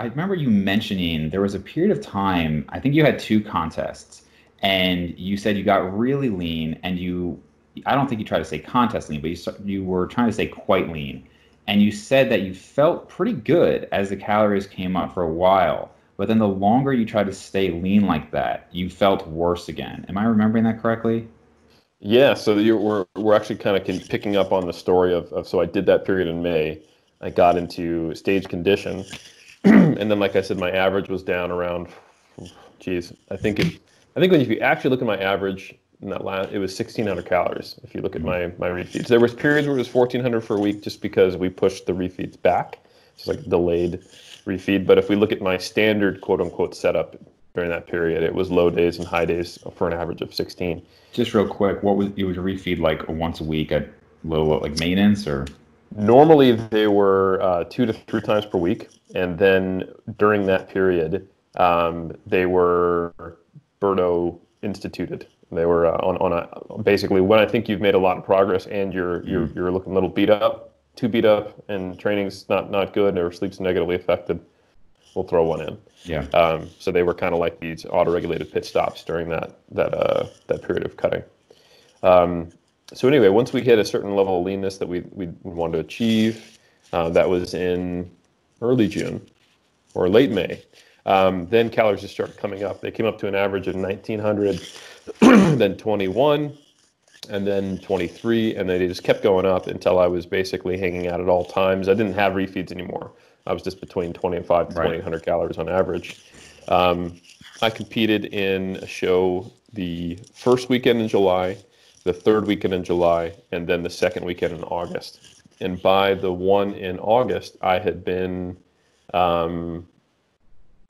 I remember you mentioning there was a period of time. I think you had two contests, and you said you got really lean, and you. I don't think you tried to say contest lean, but you you were trying to say quite lean, and you said that you felt pretty good as the calories came up for a while. But then the longer you tried to stay lean like that, you felt worse again. Am I remembering that correctly? Yeah, so we're we're actually kind of picking up on the story of, of so I did that period in May. I got into stage condition, and then like I said, my average was down around, geez, I think it, I think when if you actually look at my average in that last, it was 1,600 calories. If you look at my my refeeds, there was periods where it was 1,400 for a week just because we pushed the refeeds back, it's like delayed refeed. But if we look at my standard quote unquote setup during that period, it was low days and high days for an average of 16. Just real quick, what was you was refeed like once a week at low like maintenance or? Normally they were uh, two to three times per week, and then during that period, um, they were Berto instituted. They were uh, on on a basically when I think you've made a lot of progress and you're you're mm. you're looking a little beat up, too beat up, and training's not not good or sleep's negatively affected we'll throw one in. Yeah. Um, so they were kind of like these auto-regulated pit stops during that that uh, that period of cutting. Um, so anyway, once we hit a certain level of leanness that we we wanted to achieve, uh, that was in early June or late May. Um, then calories just started coming up. They came up to an average of 1900, then 21, and then 23, and they just kept going up until I was basically hanging out at all times. I didn't have refeeds anymore. I was just between 25 and 2800 right. calories on average. Um, I competed in a show the first weekend in July, the third weekend in July, and then the second weekend in August. And by the one in August, I had been um,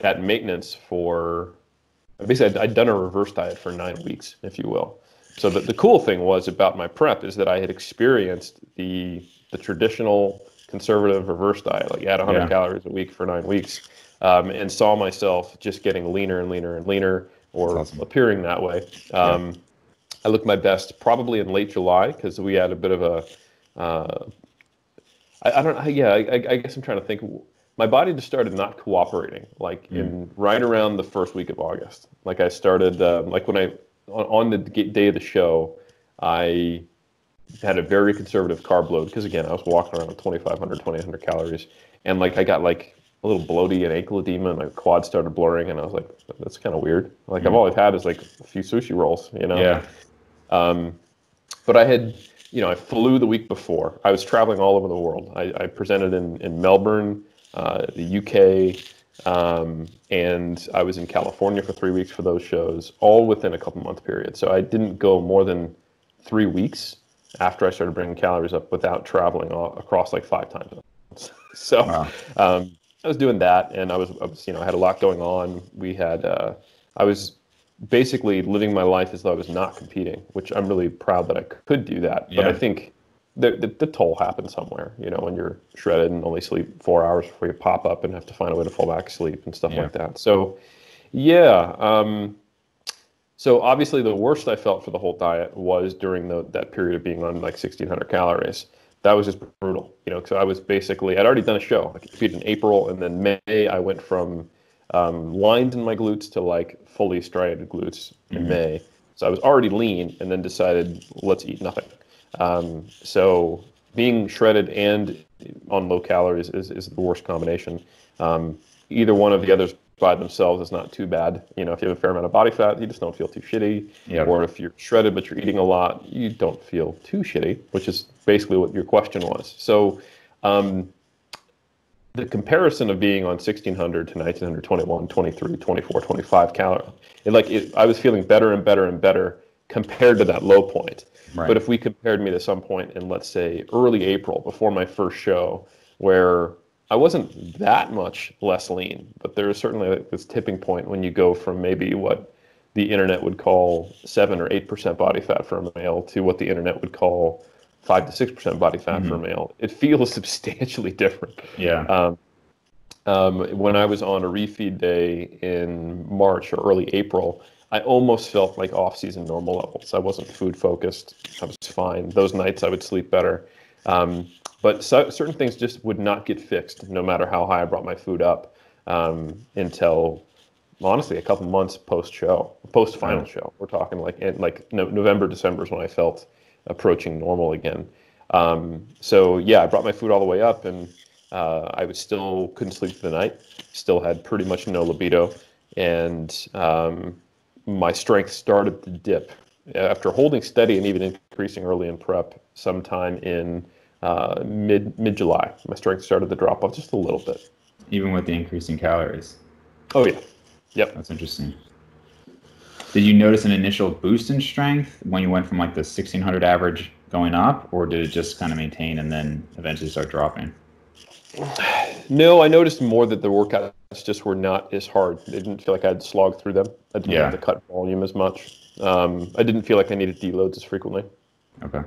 at maintenance for basically I'd, I'd, done a reverse diet for nine weeks, if you will. So the, the cool thing was about my prep is that I had experienced the the traditional conservative reverse diet, like add 100 yeah. calories a week for nine weeks, um, and saw myself just getting leaner and leaner and leaner, or awesome. appearing that way. Um, yeah. I looked my best probably in late July because we had a bit of a. Uh, I, I don't. Yeah, I, I, guess I'm trying to think. My body just started not cooperating, like mm. in right around the first week of August. Like I started, um, like when I on, on the day of the show, I had a very conservative carb load because again I was walking around with 2,500, 2,800 calories, and like I got like a little bloaty and ankle edema, and my quad started blurring, and I was like, that's kind of weird. Like mm I've always had is like a few sushi rolls, you know. Yeah. Um, but I had, you know, I flew the week before. I was traveling all over the world. I, I presented in in Melbourne, uh, the UK. Um, and I was in California for three weeks for those shows, all within a couple month period. So I didn't go more than three weeks after I started bringing calories up without traveling across like five times. so wow. um, I was doing that, and I was, I was, you know, I had a lot going on. We had, uh, I was basically living my life as though I was not competing, which I'm really proud that I could do that. Yeah. But I think the, the, the toll happens somewhere, you know, when you're shredded and only sleep four hours before you pop up and have to find a way to fall back asleep and stuff yeah. like that. So, yeah. Um, so obviously, the worst I felt for the whole diet was during the, that period of being on like 1,600 calories. That was just brutal, you know. So I was basically I'd already done a show. I competed in April, and then May I went from um, lines in my glutes to like fully striated glutes in mm-hmm. May. So I was already lean, and then decided let's eat nothing. Um, so being shredded and on low calories is, is the worst combination. Um, either one of the others by themselves is not too bad. You know, if you have a fair amount of body fat, you just don't feel too shitty. Yeah. Or if you're shredded but you're eating a lot, you don't feel too shitty, which is basically what your question was. So, um, the comparison of being on 1600 to 1900, 21, 23, 24, 25 calories, it, like it, I was feeling better and better and better compared to that low point. Right. But if we compared me to some point in, let's say, early April before my first show, where I wasn't that much less lean, but there is certainly like this tipping point when you go from maybe what the internet would call seven or eight percent body fat for a male to what the internet would call five to six percent body fat mm-hmm. for a male. It feels substantially different. Yeah. Um, um, when I was on a refeed day in March or early April, I almost felt like off-season normal levels. I wasn't food focused. I was fine. Those nights I would sleep better. Um, but so, certain things just would not get fixed no matter how high I brought my food up. um, until honestly a couple months post show, post final show. We're talking like in like no, November, December is when I felt approaching normal again. Um, so yeah, I brought my food all the way up, and uh, I was still couldn't sleep for the night. Still had pretty much no libido, and um, my strength started to dip after holding steady and even increasing early in prep. Sometime in uh, mid mid July, my strength started to drop off just a little bit. Even with the increasing calories. Oh yeah, yep. That's interesting. Did you notice an initial boost in strength when you went from like the 1600 average going up, or did it just kind of maintain and then eventually start dropping? No, I noticed more that the workouts just were not as hard. I didn't feel like I had slog through them. I didn't Yeah. have to cut volume as much. Um, I didn't feel like I needed deloads as frequently. Okay.